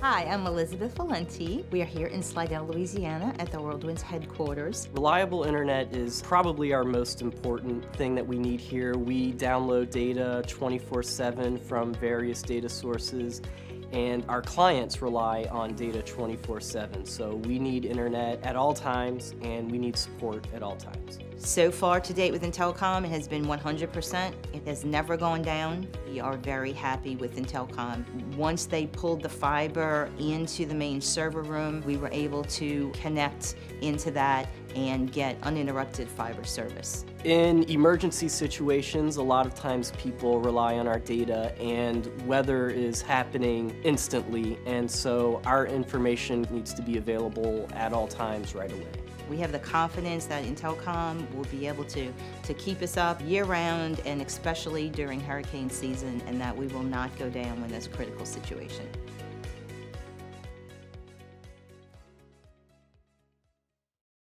Hi, I'm Elizabeth Valenti. We are here in Slidell, Louisiana at the World Winds headquarters. Reliable internet is probably our most important thing that we need here. We download data 24 7 from various data sources and our clients rely on data 24 7. So we need internet at all times and we need support at all times. So far to date with In-Telecom, it has been 100%. It has never gone down. We are very happy with In-Telecom. Once they pulled the fiber into the main server room, we were able to connect into that and get uninterrupted fiber service. In emergency situations, a lot of times people rely on our data and weather is happening instantly and so our information needs to be available at all times right away. We have the confidence that In-Telecom will be able to, to keep us up year-round and especially during hurricane season and that we will not go down there's a critical situation.